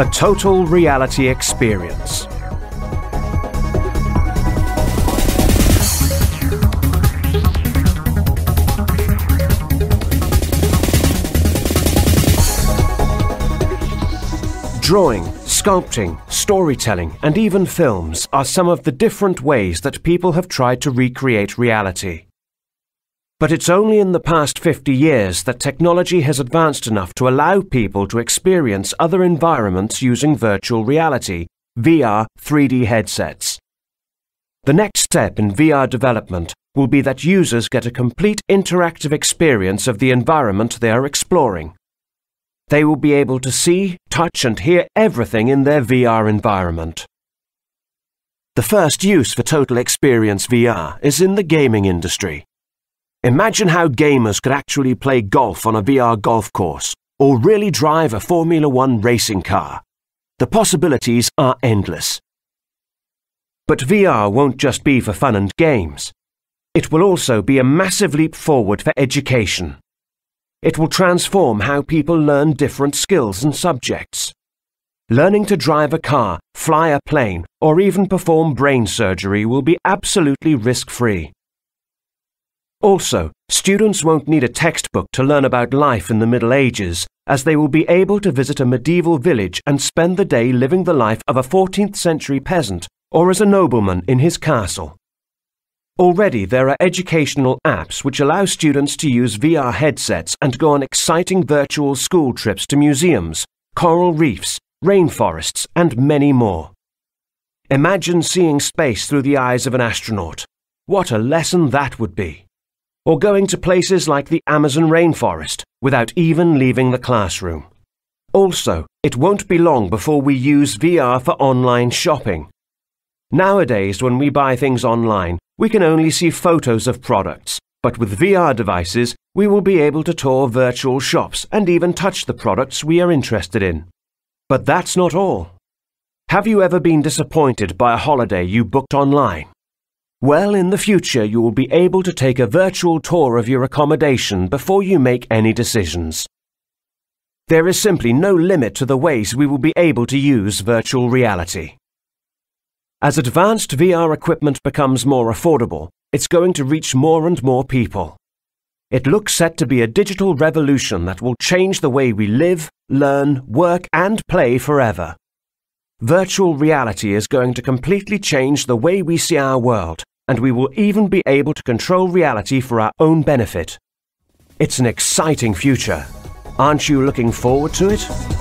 a total reality experience. Drawing, sculpting, storytelling, and even films are some of the different ways that people have tried to recreate reality. But it's only in the past 50 years that technology has advanced enough to allow people to experience other environments using virtual reality, VR 3D headsets. The next step in VR development will be that users get a complete interactive experience of the environment they are exploring. They will be able to see, touch and hear everything in their VR environment. The first use for Total Experience VR is in the gaming industry. Imagine how gamers could actually play golf on a VR golf course or really drive a Formula One racing car. The possibilities are endless. But VR won't just be for fun and games. It will also be a massive leap forward for education. It will transform how people learn different skills and subjects. Learning to drive a car, fly a plane, or even perform brain surgery will be absolutely risk-free. Also, students won't need a textbook to learn about life in the Middle Ages, as they will be able to visit a medieval village and spend the day living the life of a 14th century peasant or as a nobleman in his castle. Already there are educational apps which allow students to use VR headsets and go on exciting virtual school trips to museums, coral reefs, rainforests and many more. Imagine seeing space through the eyes of an astronaut. What a lesson that would be. Or going to places like the Amazon rainforest without even leaving the classroom. Also, it won't be long before we use VR for online shopping. Nowadays, when we buy things online, we can only see photos of products, but with VR devices, we will be able to tour virtual shops and even touch the products we are interested in. But that's not all. Have you ever been disappointed by a holiday you booked online? Well, in the future, you will be able to take a virtual tour of your accommodation before you make any decisions. There is simply no limit to the ways we will be able to use virtual reality. As advanced VR equipment becomes more affordable, it's going to reach more and more people. It looks set to be a digital revolution that will change the way we live, learn, work and play forever. Virtual reality is going to completely change the way we see our world, and we will even be able to control reality for our own benefit. It's an exciting future. Aren't you looking forward to it?